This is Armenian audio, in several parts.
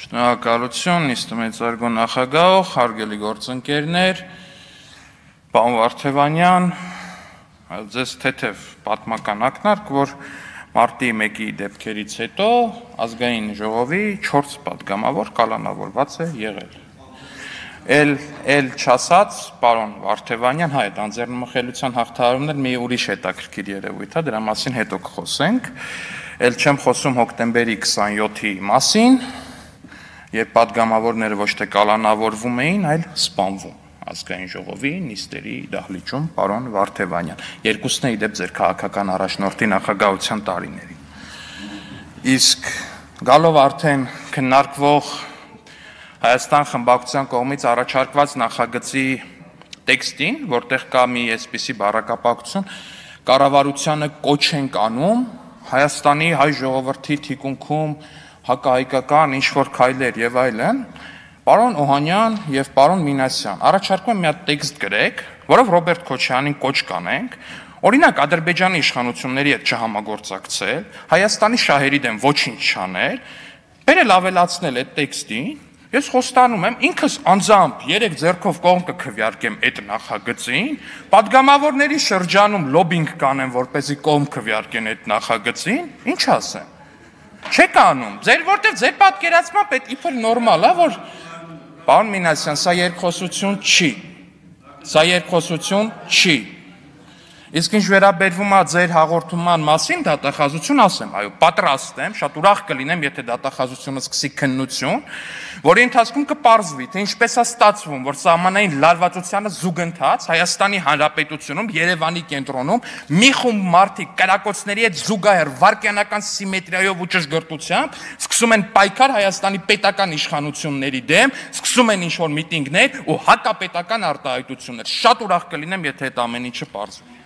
Շնորհակալություն, իսկ մեծարգո նախագահ, հարգելի գործընկերներ, պարոն Վարդևանյան, ձեզ թեթև պատմական ակնարկ, որ մարտի 1-ի դեպքերից հետո ազգային ժողովի 4 падգամավոր կալանավորված է եղել։ Էլ էլ չասած, պարոն Վարդևանյան, հայ դանձերնմխելիության հաղթարումներ մի ուրիշ հետաքրքիր երևույթ է, դրա մասին հետո կխոսենք։ Էլ չեմ խոսում հոկտեմբերի 27-ի մասին, երբ падգամավորները ոչ թե կալանավորվում էին, այլ սպանվում ազգային ժողովի նիստերի դահլիճում պարոն Վարդևանյան։ Երկուսն է իդեպ ձեր քաղաքական առաջնորդի նախագահության տարիներին։ Իսկ գալով արդեն քննարկվող Հայաստան խմբակցության կողմից առաջարկված նախագծի տեքստին, որտեղ կա մի այսպիսի բառակապակցություն, կառավարությանը կոչ ենք անում Հայաստանի հայ ժողովրդի թիկունքում հակահայկական ինչ որ քայլեր եւ այլն, պարոն Օհանյան եւ պարոն Մինասյան, առաջարկում եմ մի հատ տեքստ գրեք, որով Ռոբերտ Քոչյանին կոչ կանենք, Օրինակ Ադրբեջանի իշխանությունների հետ չհամագործակցել, Հայաստանի շահերի դեմ ոչինչ չանել, բերել ավելացնել այդ տեքստին, Ես խոստանում եմ ինքս անձամբ երեք ձեռքով կողմ կքվյարկեմ այդ նախագծին, падգամավորների շրջանում լոբինգ կանեմ, որպեսզի կողմ կքվյարկեն այդ նախագծին, ինչ ասեմ։ Չեք անում։ Ձեր որտեվ ձեր պատկերացմամբ այդ իբր նորմալ է, որ պարոն Մինասյան, սա երկխոսություն չի։ Սա երկխոսություն չի։ Իսկ ինչ վերաբերվում է ձեր հաղորդման մասին դատախազություն, ասեմ, այո, պատրաստ եմ, շատ ուրախ կլինեմ, եթե դատախազությունը սկսի քննություն, որի ընթացքում կպարզվի, թե ինչպես է ստացվում, որ սահմանային լարվածությանը զուգընթաց Հայաստանի Հանրապետությունում, Երևանի կենտրոնում մի խումբ մարդիկ կրակոցների հետ զուգահեռ վարկյանական սիմետրիայով ու ճշգրտությամբ սկսում են պայքար Հայաստանի պետական իշխանությունների դեմ, սկսում են ինչ-որ միտինգներ ու հակապետական արտահայտություններ։ Շատ ուրախ կլինեմ, եթե այդ ամեն ինչը պարզվի։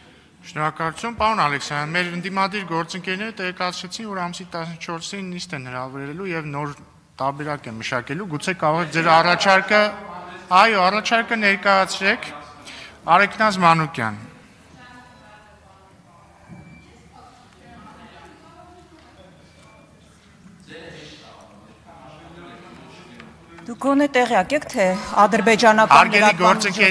Շնորհակալություն, պարոն Ալեքսանյան։ Մեր ընդդիմադիր գործընկերները տեղեկացրեցին, որ ամսի 14-ին նիստ են հրավիրելու եւ նոր տարբերակ են մշակելու։ Գուցե կարող եք ձեր առաջարկը, այո, առաջարկը ներկայացրեք։ Արեքնազ Մանուկյան։ Դուք գոնե տեղյակ եք, թե ադրբեջանական Արգելի գործընկեր